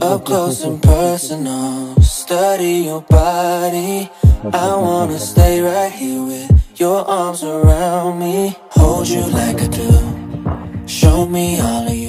Up close and personal, study your body. I wanna stay right here with your arms around me. Hold you like I do. Show me all of you.